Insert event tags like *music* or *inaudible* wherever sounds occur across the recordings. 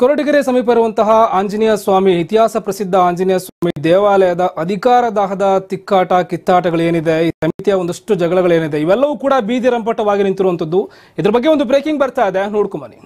ಕೊರಟಗೆರೆ ಸಮೀಪ ಇರುವಂತಹ ಆಂಜನೇಯ ಸ್ವಾಮಿ, ಇತಿಹಾಸ ಪ್ರಸಿದ್ಧ ಆಂಜನೇಯ ಸ್ವಾಮಿ ದೇವಾಲಯದ ಅಧಿಕಾರ ದಾಹದ ತಿಕ್ಕಾಟ, ಕಿತ್ತಾಟಗಳೇನಿದೆ, ಈ ಸಮಿತಿಯ ಒಂದಷ್ಟು ಜಗಳಗಳೇನಿದೆ, ಇವೆಲ್ಲವೂ ಕೂಡ ಬೀದಿ ರಂಪಟವಾಗಿ ನಿಂತಿರುವಂತದ್ದು ಇದ್ರ ಬಗ್ಗೆ ಒಂದು ಬ್ರೇಕಿಂಗ್ ಬರ್ತಾ ಇದೆ. ನೋಡ್ಕೊಂಬನ್ನಿ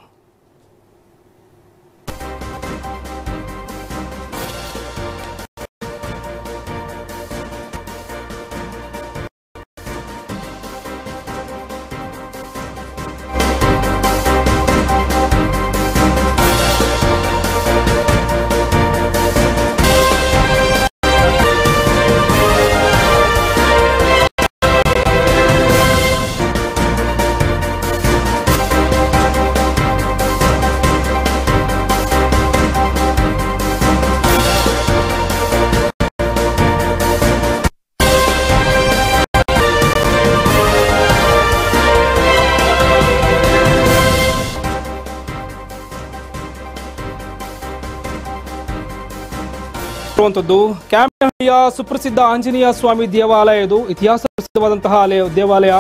ಇರುವಂತದ್ದು ಕ್ಯಾಮಹಳ್ಳಿಯ ಸುಪ್ರಸಿದ್ಧ ಆಂಜನೇಯ ಸ್ವಾಮಿ ದೇವಾಲಯ ಇದು. ಇತಿಹಾಸ ಪ್ರಸಿದ್ಧವಾದಂತಹ ಆಲಯ, ದೇವಾಲಯ.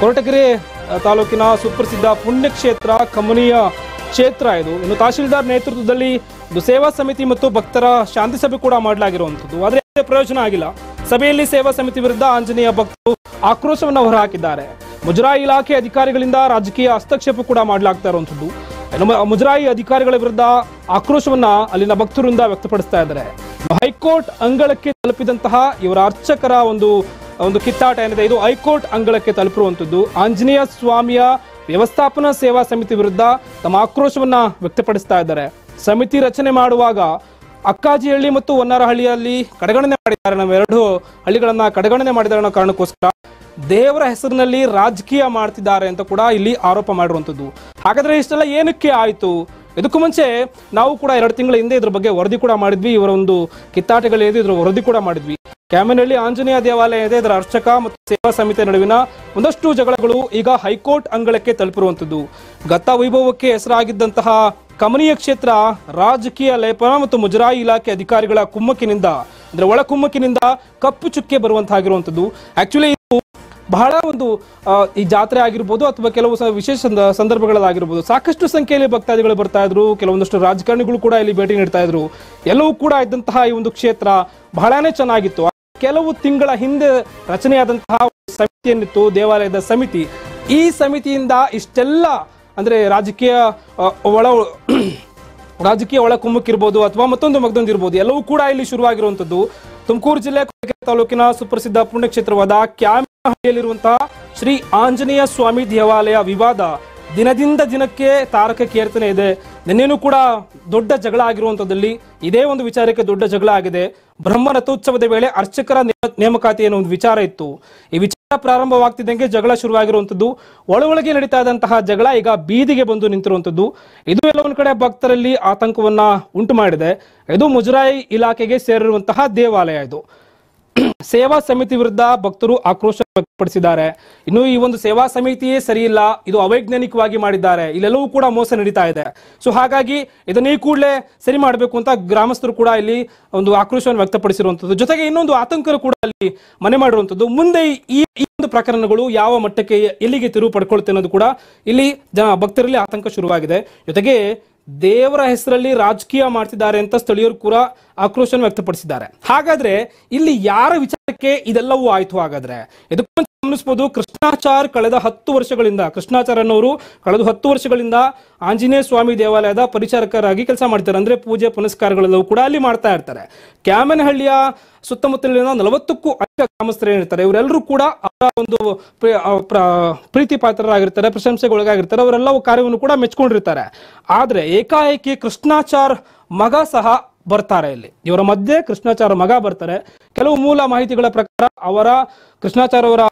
ಕೊರಟಗೆರೆ ತಾಲೂಕಿನ ಸುಪ್ರಸಿದ್ಧ ಪುಣ್ಯಕ್ಷೇತ್ರ, ಕಮನೀಯ ಕ್ಷೇತ್ರ ಇದು. ಇನ್ನು ತಹಶೀಲ್ದಾರ್ ನೇತೃತ್ವದಲ್ಲಿ ಒಂದು ಸೇವಾ ಸಮಿತಿ ಮತ್ತು ಭಕ್ತರ ಶಾಂತಿ ಸಭೆ ಕೂಡ ಮಾಡಲಾಗಿರುವಂತದ್ದು ಆದ್ರೆ ಪ್ರಯೋಜನ ಆಗಿಲ್ಲ. ಸಭೆಯಲ್ಲಿ ಸೇವಾ ಸಮಿತಿ ವಿರುದ್ಧ ಆಂಜನೇಯ ಭಕ್ತರು ಆಕ್ರೋಶವನ್ನು ಹೊರಹಾಕಿದ್ದಾರೆ. ಮುಜರಾಯಿ ಇಲಾಖೆ ಅಧಿಕಾರಿಗಳಿಂದ ರಾಜಕೀಯ ಹಸ್ತಕ್ಷೇಪ ಕೂಡ ಮಾಡಲಾಗ್ತಾ ಇರುವಂತದ್ದು ಇನ್ನು ಮ- ಮುಜರಾಯಿ ಅಧಿಕಾರಿಗಳ ವಿರುದ್ಧ ಆಕ್ರೋಶವನ್ನ ಅಲ್ಲಿನ ಭಕ್ತರಿಂದ ವ್ಯಕ್ತಪಡಿಸ್ತಾ ಇದ್ದಾರೆ. ಹೈಕೋರ್ಟ್ ಅಂಗಳಕ್ಕೆ ತಲುಪಿದಂತಹ ಇವರ ಅರ್ಚಕರ ಒಂದು ಒಂದು ಕಿತ್ತಾಟ ಏನಿದೆ, ಇದು ಹೈಕೋರ್ಟ್ ಅಂಗಳಕ್ಕೆ ತಲುಪಿರುವಂತದ್ದು ಆಂಜನೇಯ ಸ್ವಾಮಿಯ ವ್ಯವಸ್ಥಾಪನಾ ಸೇವಾ ಸಮಿತಿ ವಿರುದ್ಧ ತಮ್ಮ ಆಕ್ರೋಶವನ್ನ ವ್ಯಕ್ತಪಡಿಸ್ತಾ ಇದ್ದಾರೆ. ಸಮಿತಿ ರಚನೆ ಮಾಡುವಾಗ ಅಕ್ಕಾಜಿಹಳ್ಳಿ ಮತ್ತು ಹೊನ್ನಾರಹಳ್ಳಿಯಲ್ಲಿ ಕಡೆಗಣನೆ ಮಾಡಿದ್ದಾರೆ. ನಮ್ಮ ಎರಡು ಹಳ್ಳಿಗಳನ್ನ ಕಡೆಗಣನೆ ಮಾಡಿದ್ದಾರೆ ಅನ್ನೋ ಕಾರಣಕ್ಕೋಸ್ಕರ ದೇವರ ಹೆಸರಿನಲ್ಲಿ ರಾಜಕೀಯ ಮಾಡ್ತಿದ್ದಾರೆ ಅಂತ ಕೂಡ ಇಲ್ಲಿ ಆರೋಪ ಮಾಡಿರುವಂತದ್ದು ಹಾಗಾದ್ರೆ ಇಷ್ಟೆಲ್ಲ ಏನಕ್ಕೆ ಆಯ್ತು? ಇದಕ್ಕೂ ಮುಂಚೆ ನಾವು ಕೂಡ ಎರಡು ತಿಂಗಳ ಹಿಂದೆ ಇದ್ರ ಬಗ್ಗೆ ವರದಿ ಕೂಡ ಮಾಡಿದ್ವಿ. ಇವರ ಒಂದು ಕಿತ್ತಾಟಗಳೇದು, ಇದ್ರ ವರದಿ ಕೂಡ ಮಾಡಿದ್ವಿ. ಕ್ಯಾಮನಹಳ್ಳಿ ಆಂಜನೇಯ ದೇವಾಲಯ ಇದೆ. ಇದರ ಅರ್ಚಕ ಮತ್ತು ಸೇವಾ ಸಮಿತಿ ನಡುವಿನ ಒಂದಷ್ಟು ಜಗಳಗಳು ಈಗ ಹೈಕೋರ್ಟ್ ಅಂಗಳಕ್ಕೆ ತಲುಪಿರುವಂತದ್ದು ಗತ ವೈಭವಕ್ಕೆ ಹೆಸರಾಗಿದ್ದಂತಹ ಕಮನೀಯ ಕ್ಷೇತ್ರ, ರಾಜಕೀಯ ಲೇಪನ ಮತ್ತು ಮುಜರಾಯಿ ಇಲಾಖೆ ಅಧಿಕಾರಿಗಳ ಕುಮ್ಮಕ್ಕಿನಿಂದ, ಅಂದ್ರೆ ಒಳ ಕುಮ್ಮಕ್ಕಿನಿಂದ ಕಪ್ಪು ಚುಕ್ಕೆ ಬರುವಂತಾಗಿರುವಂತದ್ದು ಆಕ್ಚುಲಿ ಇದು ಬಹಳ ಒಂದು ಈ ಜಾತ್ರೆ ಆಗಿರ್ಬೋದು ಅಥವಾ ಕೆಲವು ವಿಶೇಷ ಸಂದರ್ಭಗಳಲ್ಲಾಗಿರ್ಬೋದು ಸಾಕಷ್ಟು ಸಂಖ್ಯೆಯಲ್ಲಿ ಭಕ್ತಾದಿಗಳು ಬರ್ತಾ ಇದ್ರು, ಕೆಲವೊಂದಷ್ಟು ರಾಜಕಾರಣಿಗಳು ಕೂಡ ಇಲ್ಲಿ ಭೇಟಿ ನೀಡ್ತಾ ಇದ್ರು. ಎಲ್ಲವೂ ಕೂಡ ಇದ್ದಂತಹ ಈ ಒಂದು ಕ್ಷೇತ್ರ ಬಹಳನೇ ಚೆನ್ನಾಗಿತ್ತು. ಕೆಲವು ತಿಂಗಳ ಹಿಂದೆ ರಚನೆಯಾದಂತಹ ಸಮಿತಿಯನ್ನಿತ್ತು, ದೇವಾಲಯದ ಸಮಿತಿ. ಈ ಸಮಿತಿಯಿಂದ ಇಷ್ಟೆಲ್ಲ ಅಂದ್ರೆ ರಾಜಕೀಯ ಒಳ ರಾಜಕೀಯ ಒಳ ಕುಮ್ಮಕ್ಕಿರ್ಬೋದು ಅಥವಾ ಮತ್ತೊಂದು ಮಗದೊಂದು ಇರ್ಬೋದು ಎಲ್ಲವೂ ಕೂಡ ಇಲ್ಲಿ ಶುರುವಾಗಿರುವಂತದ್ದು ತುಮಕೂರು ಜಿಲ್ಲೆ ತಾಲೂಕಿನ ಸುಪ್ರಸಿದ್ಧ ಪುಣ್ಯಕ್ಷೇತ್ರವಾದ ಕ್ಯಾಮಹಳ್ಳಿಯಲ್ಲಿರುವಂತಹ ಶ್ರೀ ಆಂಜನೇಯ ಸ್ವಾಮಿ ದೇವಾಲಯ ವಿವಾದ ದಿನದಿಂದ ದಿನಕ್ಕೆ ತಾರಕಕ್ಕೇರ್ತಾನೆ ಇದೆ. ನಿನ್ನೇನು ಕೂಡ ದೊಡ್ಡ ಜಗಳ ಆಗಿರುವಂಥದ್ದಲ್ಲಿ ಇದೇ ಒಂದು ವಿಚಾರಕ್ಕೆ ದೊಡ್ಡ ಜಗಳ ಆಗಿದೆ. ಬ್ರಹ್ಮ ರಥೋತ್ಸವದ ವೇಳೆ ಅರ್ಚಕರ ನೇಮ- ನೇಮಕಾತಿ ಅನ್ನೋ ಒಂದು ವಿಚಾರ ಇತ್ತು. ಈ ವಿಚಾರ ಪ್ರಾರಂಭವಾಗ್ತಿದ್ದಂಗೆ ಜಗಳ ಶುರುವಾಗಿರುವಂತದ್ದು ಒಳಗೊಳಗೆ ನಡೀತಾ ಇದ್ದಂತಹ ಜಗಳ ಈಗ ಬೀದಿಗೆ ಬಂದು ನಿಂತಿರುವಂತದ್ದು ಇದು ಎಲ್ಲ ಒಂದ್ ಕಡೆ ಭಕ್ತರಲ್ಲಿ ಆತಂಕವನ್ನ ಉಂಟು ಮಾಡಿದೆ ಇದು ಮುಜರಾಯಿ ಇಲಾಖೆಗೆ ಸೇರಿರುವಂತಹ ದೇವಾಲಯ ಇದು. ಸೇವಾ ಸಮಿತಿ ವಿರುದ್ಧ ಭಕ್ತರು ಆಕ್ರೋಶ ವ್ಯಕ್ತಪಡಿಸಿದ್ದಾರೆ. ಇನ್ನು ಈ ಒಂದು ಸೇವಾ ಸಮಿತಿಯೇ ಸರಿಯಿಲ್ಲ, ಇದು ಅವೈಜ್ಞಾನಿಕವಾಗಿ ಮಾಡಿದ್ದಾರೆ. ಇಲ್ಲೆಲ್ಲವೂ ಕೂಡ ಮೋಸ ನಡೀತಾ ಇದೆ. ಸೊ ಹಾಗಾಗಿ ಇದನ್ನ ಈ ಕೂಡಲೇ ಸರಿ ಮಾಡಬೇಕು ಅಂತ ಗ್ರಾಮಸ್ಥರು ಕೂಡ ಇಲ್ಲಿ ಒಂದು ಆಕ್ರೋಶವನ್ನು ವ್ಯಕ್ತಪಡಿಸಿರುವಂತದ್ದು ಜೊತೆಗೆ ಇನ್ನೊಂದು ಆತಂಕ ಕೂಡ ಅಲ್ಲಿ ಮನೆ ಮಾಡಿರುವಂತದ್ದು ಮುಂದೆ ಈ ಈ ಒಂದು ಪ್ರಕರಣಗಳು ಯಾವ ಮಟ್ಟಕ್ಕೆ ಎಲ್ಲಿಗೆ ತಿರುವು ಪಡ್ಕೊಳ್ತೆ ಅನ್ನೋದು ಕೂಡ ಇಲ್ಲಿ ಜನ ಭಕ್ತರಲ್ಲಿ ಆತಂಕ ಶುರುವಾಗಿದೆ. ಜೊತೆಗೆ ದೇವರ ಹೆಸರಲ್ಲಿ ರಾಜಕೀಯ ಮಾಡ್ತಿದ್ದಾರೆ ಅಂತ ಸ್ಥಳೀಯರು ಕೂಡ ಆಕ್ರೋಶವನ್ನು ವ್ಯಕ್ತಪಡಿಸಿದ್ದಾರೆ. ಹಾಗಾದ್ರೆ ಇಲ್ಲಿ ಯಾರ ವಿಚಾರಕ್ಕೆ ಇದೆಲ್ಲವೂ ಆಯ್ತು ಹಾಗಾದ್ರೆ? ಗಮನಿಸಬಹುದು ಕೃಷ್ಣಾಚಾರ್ ಕಳೆದ ಹತ್ತು ವರ್ಷಗಳಿಂದ ಕೃಷ್ಣಾಚಾರ್ ಅನ್ನೋರು ಕಳೆದ ಹತ್ತು ವರ್ಷಗಳಿಂದ ಆಂಜನೇಯ ಸ್ವಾಮಿ ದೇವಾಲಯದ ಪರಿಚಾರಕರಾಗಿ ಕೆಲಸ ಮಾಡ್ತಾರೆ. ಅಂದ್ರೆ ಪೂಜೆ, ಪುನಸ್ಕಾರಗಳೆಲ್ಲವೂ ಕೂಡ ಅಲ್ಲಿ ಮಾಡ್ತಾ ಇರ್ತಾರೆ. ಕ್ಯಾಮನಹಳ್ಳಿಯ ಸುತ್ತಮುತ್ತಲಿನ ನಲವತ್ತಕ್ಕೂ ಅಧಿಕ ಗ್ರಾಮಸ್ಥರು ಏನಿರ್ತಾರೆ, ಇವರೆಲ್ಲರೂ ಕೂಡ ಅವರ ಒಂದು ಪ್ರೀತಿ ಪಾತ್ರರಾಗಿರ್ತಾರೆ ಪ್ರಶಂಸೆಗೆ ಒಳಗಾಗಿರ್ತಾರೆ ಅವರೆಲ್ಲವೂ ಕಾರ್ಯವನ್ನು ಕೂಡ ಮೆಚ್ಕೊಂಡಿರ್ತಾರೆ. ಆದ್ರೆ ಏಕಾಏಕಿ ಕೃಷ್ಣಾಚಾರ್ ಮಗ ಸಹ ಬರ್ತಾರೆ ಇಲ್ಲಿ. ಇವರ ಮಧ್ಯೆ ಕೃಷ್ಣಾಚಾರ ಮಗ ಬರ್ತಾರೆ. ಕೆಲವು ಮೂಲ ಮಾಹಿತಿಗಳ ಪ್ರಕಾರ ಅವರ ಕೃಷ್ಣಾಚಾರ ಅವರ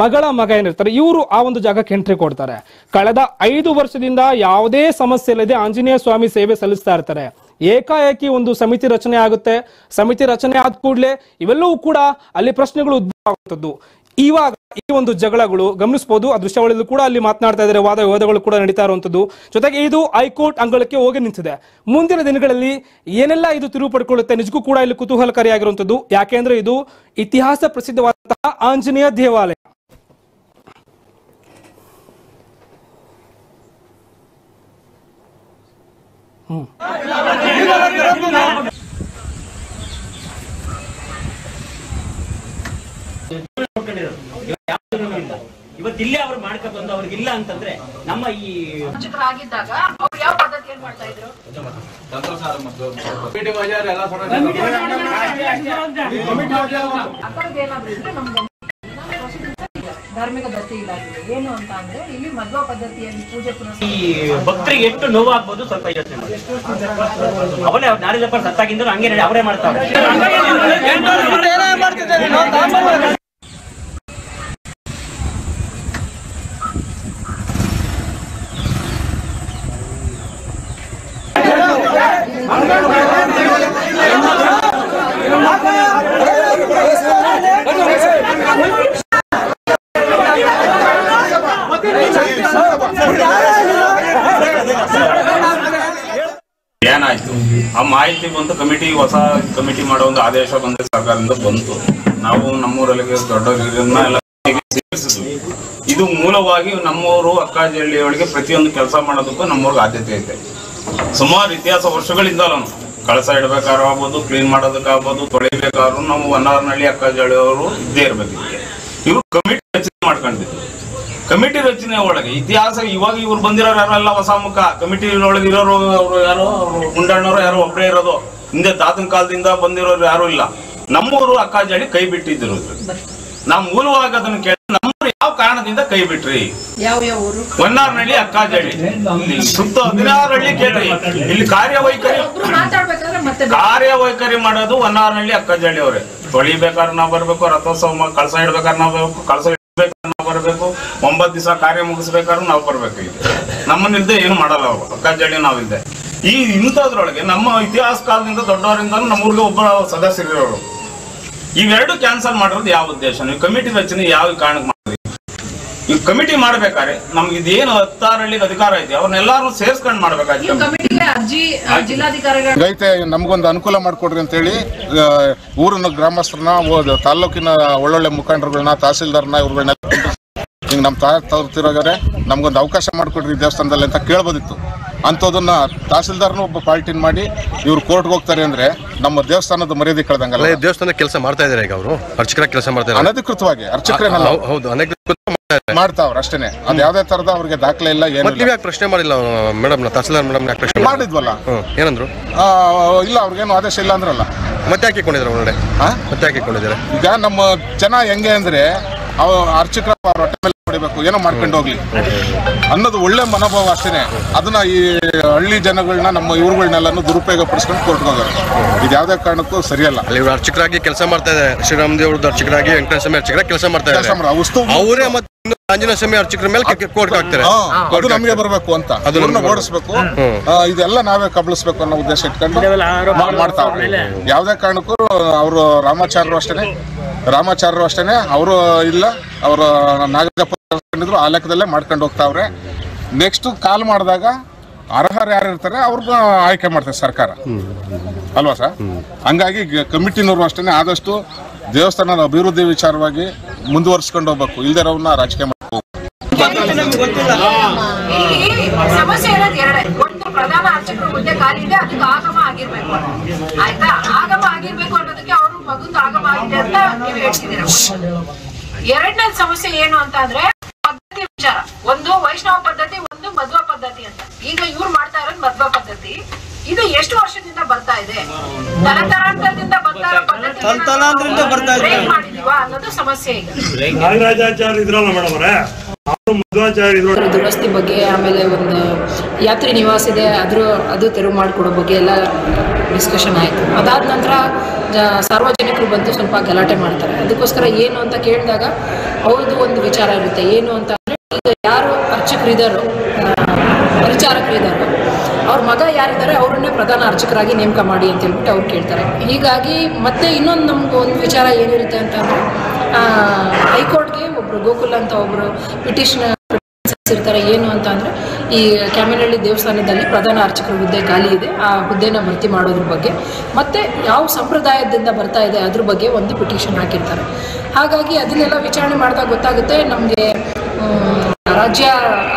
ಮಗಳ ಮಗ ಏನಿರ್ತಾರೆ, ಇವರು ಆ ಒಂದು ಜಾಗಕ್ಕೆ ಎಂಟ್ರಿ ಕೊಡ್ತಾರೆ. ಕಳೆದ ಐದು ವರ್ಷದಿಂದ ಯಾವುದೇ ಸಮಸ್ಯೆ ಇಲ್ಲದೆ ಆಂಜನೇಯ ಸ್ವಾಮಿ ಸೇವೆ ಸಲ್ಲಿಸ್ತಾ ಇರ್ತಾರೆ. ಏಕಾಏಕಿ ಒಂದು ಸಮಿತಿ ರಚನೆ ಆಗುತ್ತೆ. ಸಮಿತಿ ರಚನೆ ಆದ ಕೂಡಲೇ ಇವೆಲ್ಲವೂ ಕೂಡ ಅಲ್ಲಿ ಪ್ರಶ್ನೆಗಳು ಉದ್ಭವ ಆಗುತ್ತದ್ದು. ಇವಾಗ ಈ ಒಂದು ಜಗಳಗಳು ಗಮನಿಸಬಹುದು ಆ ದೃಶ್ಯಾವಳಿಯಲ್ಲೂ ಕೂಡ ಅಲ್ಲಿ ಮಾತನಾಡ್ತಾ ಇದ್ದಾರೆ. ವಾದ ವಿವಾದಗಳು ಕೂಡ ನಡೀತಾ ಇರುವಂತದ್ದು ಜೊತೆಗೆ ಇದು ಹೈಕೋರ್ಟ್ ಅಂಗಳಕ್ಕೆ ಹೋಗಿ ನಿಂತಿದೆ. ಮುಂದಿನ ದಿನಗಳಲ್ಲಿ ಏನೆಲ್ಲ ಇದು ತಿರುವು ಪಡ್ಕೊಳ್ಳುತ್ತೆ ನಿಜಕ್ಕೂ ಕೂಡ ಇಲ್ಲಿ ಕುತೂಹಲಕಾರಿಯಾಗಿರುವಂತದ್ದು ಯಾಕೆಂದ್ರೆ ಇದು ಇತಿಹಾಸ ಪ್ರಸಿದ್ಧವಾದಂತಹ ಆಂಜನೇಯ ದೇವಾಲಯ. ಇವತ್ತು ಇಲ್ಲೇ ಅವ್ರು ಮಾಡ್ಕೊ ಬಂದು ಅವ್ರಿಗೆ ಇಲ್ಲ ಅಂತಂದ್ರೆ ನಮ್ಮ ಈ ಆಗಿದ್ದಾಗ ಅವ್ರು ಯಾವ ಪದ್ಧತಿಯಲ್ಲಿ ಮಾಡ್ತಾ ಇದ್ರು? ಧಾರ್ಮಿಕ ದತ್ತಿ ಇಲಾಖೆ ಏನು ಅಂತ ಅಂದ್ರೆ ಇಲ್ಲಿ ಮದ್ವಾ ಪದ್ಧತಿಯಲ್ಲಿ ಪೂಜೆ ಪುನಸ್ಕಾರ ಈ ಭಕ್ತರಿಗೆ ಎಷ್ಟು ನೋವಾಗ್ಬೋದು ಸ್ವಲ್ಪ ಯೋಚನೆ ಮಾಡಿ. ಅವರೇ ನಾರಿದಪ್ಪ ಸತ್ತಾಗಿಂದ್ರು ಹಂಗೆ ನಡೆ- ಅವರೇ ಮಾಡ್ತಾರೆ ಏನಾಯ್ತು ಆ ಮಾಹಿತಿ ಬಂತು, ಕಮಿಟಿ, ಹೊಸ ಕಮಿಟಿ ಮಾಡೋ ಒಂದು ಆದೇಶ ಬಂದ ಸರ್ಕಾರದಿಂದ ಬಂತು. ನಾವು ನಮ್ಮೂರಲ್ಲಿ ಸೇರಿಸಿದ್ವಿ *laughs* ಇದು ಮೂಲವಾಗಿ ನಮ್ಮೂರು ಅಕ್ಕಾಜಹಳ್ಳಿಯೊಳಗೆ ಪ್ರತಿಯೊಂದು ಕೆಲಸ ಮಾಡೋದಕ್ಕೂ ನಮ್ಮೂರಿಗೆ ಆದ್ಯತೆ ಐತೆ. ಸುಮಾರು ಇತಿಹಾಸ ವರ್ಷಗಳಿಂದ ಕಳಸ ಇಡಬೇಕಾದ್ರೂ ಆಗ್ಬೋದು ಕ್ಲೀನ್ ಮಾಡೋದಕ್ಕಾಗ್ಬೋದು, ತೊಳಿಬೇಕಾದ್ರೂ ನಾವು ಹೊನ್ನಾರನಹಳ್ಳಿ ಅವರು ಇದ್ದೇ ಇರ್ಬೇಕು. ಇವರು ಕಮಿಟಿ ರಚನೆ ಮಾಡ್ಕೊಂಡಿದ್ರು ಕಮಿಟಿ ರಚನೆ ಒಳಗೆ ಇತಿಹಾಸ ಇವಾಗ ಇವ್ರು ಬಂದಿರೋರು ಎಲ್ಲ ಹೊಸ ಮುಖ. ಕಮಿಟಿ ಒಳಗೆ ಇರೋರು ಅವರು ಯಾರು? ಅವರು ಗುಂಡಣ್ಣವರು ಯಾರು? ಒಬ್ಬರೇ ಇರೋದು. ಹಿಂದೆ ತಾತನ ಕಾಲದಿಂದ ಬಂದಿರೋರು ಯಾರು ಇಲ್ಲ. ನಮ್ಮೂರು ಅಕ್ಕಾಜಾಡಿ ಕೈ ಬಿಟ್ಟಿದ್ರು. ನಾವು ಮೂಲವಾಗಿ ಅದನ್ನ ಕೇಳಿ ನಮ್ಮೂರು ಯಾವ ಕಾರಣದಿಂದ ಕೈ ಬಿಟ್ರಿ? ಯಾವ ಯಾವ ಊರು? ಹೊನ್ನಾರ್ನಹಳ್ಳಿ ಅಕ್ಕಾಜಾಡಿ. ಸುತ್ತ ಹದಿನಾರು ಹಳ್ಳಿ ಕೇಳ್ರಿ. ಇಲ್ಲಿ ಕಾರ್ಯವೈಖರಿ ಕಾರ್ಯವೈಖರಿ ಮಾಡೋದು ಹೊನ್ನಾರ್ನಹಳ್ಳಿ ಅಕ್ಕಾಜಾಡಿ ಅವ್ರೆ. ತೊಳಿಬೇಕಾದ್ರೆ ನಾವು ಬರ್ಬೇಕು ರಥೋತ್ಸವ ಕಳಸ ಇಡ್ಬೇಕಾದ್ರೆ ನಾವ್ ಬರ್ಬೇಕು ಕಳಸ ಇಡ್ಬೇಕಾದ್ರೆ ಬರ್ಬೇಕು ಒಂಬತ್ತು ದಿವಸ ಕಾರ್ಯ ಮುಗಿಸ್ಬೇಕಾದ್ರೂ ನಾವು ಬರ್ಬೇಕು ಇಲ್ಲಿ ನಮ್ಮನ್ನಿಲ್ದೆ ಏನು ಮಾಡಲ್ಲ ಅವರು. ನಾವು ನಾವಿಲ್ದೆ ಈ ಇಂಥದ್ರೊಳಗೆ ನಮ್ಮ ಇತಿಹಾಸ ಕಾಲದಿಂದ ದೊಡ್ಡವರಿಂದ ನಮ್ಮೂರಿಗೆ ಒಬ್ಬ ಸದಸ್ಯರಿರೋರು ಇವೆರಡು ಕ್ಯಾನ್ಸಲ್ ಮಾಡಿರೋದು ಯಾವ ಉದ್ದೇಶ? ನೀವು ಕಮಿಟಿ ರಚನೆ ಯಾವ ಕಾರಣಕ್ಕೆ ಮಾಡಿದ್ರಿ? ಈ ಕಮಿಟಿ ಮಾಡ್ಬೇಕಾದ್ರೆ ನಮ್ಗೆ ಇದೇನು ಹತ್ತಾರಳ್ಳಿ ಅಧಿಕಾರ ಐತಿ ಅವ್ರನ್ನೆಲ್ಲಾರು ಸೇರ್ಸ್ಕೊಂಡ್ ಮಾಡ್ಬೇಕಾಗಿತ್ತು ರೈತ ನಮಗೊಂದು ಅನುಕೂಲ ಮಾಡಿಕೊಡ್ರಿ ಅಂತೇಳಿ ಆ, ಊರಿನ ಗ್ರಾಮಸ್ಥರನ್ನ ತಾಲೂಕಿನ ಒಳ್ಳೊಳ್ಳೆ ಮುಖಂಡರುಗಳನ್ನ ತಹಸೀಲ್ದಾರ್ನ ಇವ್ರುಗಳನ್ನ ಹಿಂಗೆ ನಮ್ಮ ತಾ ತರ್ತಿರೋಗಾರೆ ನಮಗೊಂದು ಅವಕಾಶ ಮಾಡಿಕೊಡ್ರಿ ದೇವಸ್ಥಾನದಲ್ಲಿ ಅಂತ ಕೇಳ್ಬೋದಿತ್ತು. ಅಂಥದನ್ನ ತಹಸೀಲ್ದಾರ್ನು ಒಬ್ಬ ಪಾಲ್ಟಿನ್ ಮಾಡಿ ಇವ್ರು ಕೋರ್ಟ್ಗೆ ಹೋಗ್ತಾರೆ ಅಂದ್ರೆ ನಮ್ಮ ದೇವಸ್ಥಾನದ ಮರ್ಯಾದೆ ಕಳೆದಂಗಲ್ಲ. ದೇವಸ್ಥಾನ ಕೆಲಸ ಮಾಡ್ತಾ ಇದಾರೆ ಈಗ ಅವರು? ಅರ್ಚಕರ ಕೆಲಸ ಮಾಡ್ತಾ ಇದ್ದಾರೆ. ಅನಧಿಕೃತವಾಗಿ ಅರ್ಚಕರೇನಲ್ಲ. ಹೌದು ಅನಧಿಕೃತ ಮಾಡ್ತಾ ಇದ್ದಾರೆ. ಮಾಡ್ತಾವ್ರ ಅಷ್ಟೇನೆ. ಅದ್ ಯಾವ್ದೇ ತರದ ಅವ್ರಿಗೆ ದಾಖಲೆ ಇಲ್ಲ ಏನು ಯಾಕೆ ಪ್ರಶ್ನೆ ಮಾಡಿಲ್ಲ ಮೇಡಮ್ ತಹಸೀಲ್ದಾರ್ ಮೇಡಮ್ ಯಾಕೆ ಪ್ರಶ್ನೆ ಮಾಡಿದ್ವಲ್ಲ. ಏನಂದ್ರು? ಇಲ್ಲ ಅವ್ರಿಗೇನು ಆದೇಶ ಇಲ್ಲ ಅಂದ್ರಲ್ಲ. ಮತ್ತೆ ಯಾಕೆ ಕೊಂಡಿದ್ರು ಒಳಗಡೆ ಹಾ ಮತ್ತೆ ಯಾಕೆ ಈಗ ನಮ್ಮ ಜನ ಹೆಂಗೆ ಅಂದ್ರೆ ಅವ ಅರ್ಚಕರ ಅವ್ರ ಹೊಟ್ಟೆ ಮೇಲೆ ಹೊಡಿಬೇಕು ಏನೋ ಮಾಡ್ಕೊಂಡು ಹೋಗ್ಲಿ. ಅನ್ನೋದು ಒಳ್ಳೆ ಮನೋಭಾವ ಅಷ್ಟೇನೆ. ಅದನ್ನ ಈ ಹಳ್ಳಿ ಜನಗಳನ್ನ ನಮ್ಮ ಇವ್ರುಗಳನ್ನೆಲ್ಲಾನು ದುರುಪಯೋಗ ಪಡಿಸ್ಕೊಂಡು ಕೋರ್ಟ್ಗೆ ಹೋಗೋರು ಇದು ಯಾವ್ದೇ ಕಾರಣಕ್ಕೂ ಸರಿಯಲ್ಲ. ಅಲ್ಲಿ ಇವ್ರು ಅರ್ಚಕರಾಗಿ ಕೆಲಸ ಮಾಡ್ತಾ ಇದೆ ಶ್ರೀರಾಮ್ ದೇವ್ರದ್ದು ಅರ್ಚಕರಾಗಿ ವೆಂಕಟೇಶ ಸ್ವಾಮಿ ಅರ್ಚಕರಾಗಿ ಕೆಲಸ ಮಾಡ್ತಾ ಇದ್ದಾರೆ ಅವರೇ ಮತ್ತೆ ಆಂಜನೇಯ ಸ್ವಾಮಿ ಅರ್ಚಕರ ಮೇಲೆ ಕೋರ್ಟ್ ಹಾಕ್ತಾರೆ. ಅದು ನಮಗೆ. ಬರಬೇಕು ಅಂತ. ಅದು ಅದನ್ನ ಓಡಿಸ್ಬೇಕು. ಇದೆಲ್ಲ ನಾವೇ ಕಬಳಿಸಬೇಕು ಅನ್ನೋ ಉದ್ದೇಶ ಇಟ್ಕೊಂಡು ಮಾ- ಮಾಡ್ತಾವ್ರೆ ಯಾವ್ದೇ ಕಾರಣಕ್ಕೂ ಅವರು ರಾಮಾಚಾರ್ಯರು ಅಷ್ಟೇನೆ. ರಾಮಾಚಾರ್ಯರು ಅಷ್ಟೇನೆ. ಅವರು ಇಲ್ಲ. ಅವರು ನಾಗಪ್ಪ ಆ ಲೆಕ್ಕದಲ್ಲೇ ಮಾಡ್ಕೊಂಡು ಹೋಗ್ತಾವ್ರೆ. ನೆಕ್ಸ್ಟ್ ಕಾಲ್ ಮಾಡಿದಾಗ ಅರ್ಹರು ಯಾರು ಇರ್ತಾರೆ ಅವ್ರನ್ನ ಆಯ್ಕೆ ಮಾಡ್ತಾರೆ ಸರ್ಕಾರ. ಅಲ್ವಾ ಸರ್? ಹಂಗಾಗಿ ಕಮಿಟಿನವರು ಅಷ್ಟೇ ಆದಷ್ಟು ದೇವಸ್ಥಾನದ ಅಭಿವೃದ್ಧಿ ವಿಚಾರವಾಗಿ ಮುಂದುವರ್ಸ್ಕೊಂಡು ಹೋಗ್ಬೇಕು. ಇಲ್ದಿರೋವನ್ನ ರಾಜಕೀಯ ಮಾಡ್ಬೇಕು ಸಮಸ್ಯೆ ಒಂದು ಪ್ರಧಾನ ಇದೆ ಆಗಮ ಆಗಮ ಅನ್ನೋದಕ್ಕೆ ಅವರು ಆಗಮ ಆಗಿದೆ ಅಂತ ಎರಡನೇ ಸಮಸ್ಯೆ ಏನು ಅಂತ ಅಂದ್ರೆ ಪದ್ಧತಿ ವಿಚಾರ. ಒಂದು ವೈಷ್ಣವ ಪದ್ಧತಿ ಒಂದು ಮಧ್ವ ಪದ್ಧತಿ ಅಂತ. ಈಗ ಇವ್ರು ಮಾಡ್ತಾ ಇರೋದು ಮಧ್ವ ಪದ್ಧತಿ. ಇದು ಎಷ್ಟು ವರ್ಷದಿಂದ ಬರ್ತಾ ಇದೆ? ತಲತಲಾಂತರದಿಂದ ಬರ್ತಾ ಇರೋ ಪದ್ಧತಿ ಮಾಡಿದೀವಾ ಅನ್ನೋದು ಸಮಸ್ಯೆ ಈಗ. ನಾಗರಾಜಾಚಾರ್ಯ ಇದ್ರಲ್ಲ ಮೇಡಮ್ ಅವರೇ? ದುರಸ್ತಿ ಬಗ್ಗೆ ಆಮೇಲೆ ಒಂದು ಯಾತ್ರಿ ನಿವಾಸ ಇದೆ ಅದ್ರ ಅದು ತೆರವು ಮಾಡಿಕೊಡೋ ಬಗ್ಗೆ ಎಲ್ಲ ಡಿಸ್ಕಷನ್ ಆಯಿತು. ಅದಾದ ನಂತರ ಜ ಸಾರ್ವಜನಿಕರು ಬಂದು ಸ್ವಲ್ಪ ಗಲಾಟೆ ಮಾಡ್ತಾರೆ. ಅದಕ್ಕೋಸ್ಕರ ಏನು ಅಂತ ಕೇಳಿದಾಗ ಅವ್ರದ್ದು ಒಂದು ವಿಚಾರ ಇರುತ್ತೆ. ಏನು ಅಂತ ಯಾರು ಅರ್ಚಕರಿದ್ದಾರೋ ಪರಿಚಾರಕರಿದ್ದಾರೋ ಅವ್ರ ಮಗ ಯಾರಿದ್ದಾರೆ ಅವರನ್ನೇ ಪ್ರಧಾನ ಅರ್ಚಕರಾಗಿ ನೇಮಕ ಮಾಡಿ ಅಂತ ಹೇಳ್ಬಿಟ್ಟು ಅವ್ರು ಕೇಳ್ತಾರೆ. ಹೀಗಾಗಿ ಮತ್ತೆ ಇನ್ನೊಂದು ನಮ್ಗೆ ಒಂದು ವಿಚಾರ ಏನಿರುತ್ತೆ ಅಂತಂದರೆ ಹೈಕೋರ್ಟ್ಗೆ ಒಬ್ಬರು ಗೋಕುಲ್ ಅಂತ ಒಬ್ಬರು ಪಿಟಿಷನ್ ಇರ್ತಾರೆ ಏನು ಅಂತ ಅಂದರೆ, ಈ ಕ್ಯಾಮಿನಹಳ್ಳಿ ದೇವಸ್ಥಾನದಲ್ಲಿ ಪ್ರಧಾನ ಅರ್ಚಕರ ಹುದ್ದೆ ಖಾಲಿ ಇದೆ. ಆ ಹುದ್ದೆನ ಭರ್ತಿ ಮಾಡೋದ್ರ ಬಗ್ಗೆ ಮತ್ತೆ ಯಾವ ಸಂಪ್ರದಾಯದಿಂದ ಬರ್ತಾ ಇದೆ ಅದ್ರ ಬಗ್ಗೆ ಒಂದು ಪಿಟಿಷನ್ ಹಾಕಿರ್ತಾರೆ. ಹಾಗಾಗಿ ಅದನ್ನೆಲ್ಲ ವಿಚಾರಣೆ ಮಾಡಿದಾಗ ಗೊತ್ತಾಗುತ್ತೆ, ನಮಗೆ ರಾಜ್ಯ